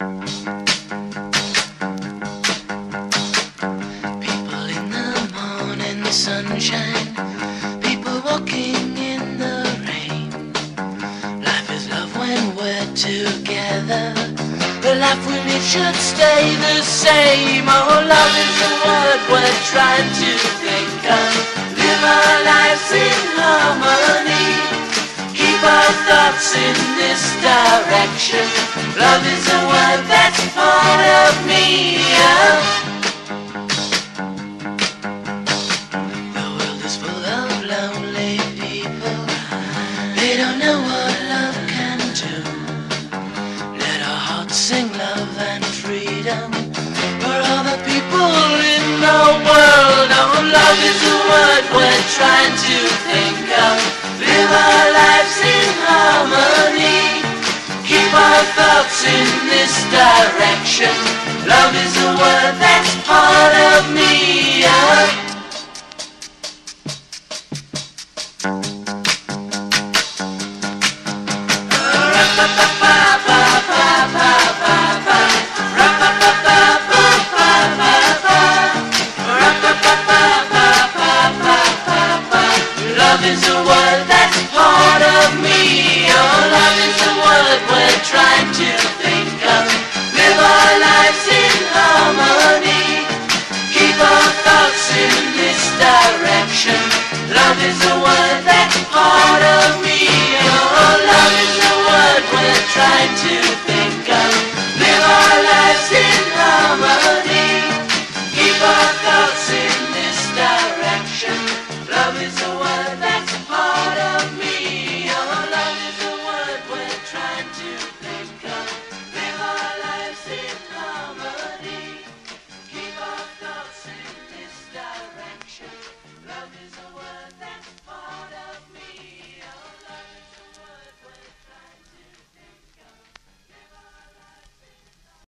People in the morning sunshine, people walking in the rain. Life is love when we're together. The life we live should stay the same. Oh, love is the word we're trying to think of. Live our lives in harmony. Keep our thoughts in this direction. Love is freedom for all the people in the world. Oh, love is a word we're trying to think of. Live our lives in harmony. Keep our thoughts in this direction. Love is a word that's part of me. Yeah. love is a word that's part of me. Oh, love is a word we're trying to think of. Live our lives in harmony. Keep our thoughts in this direction. Love is a word that's part of me. Oh, love is a word we're trying to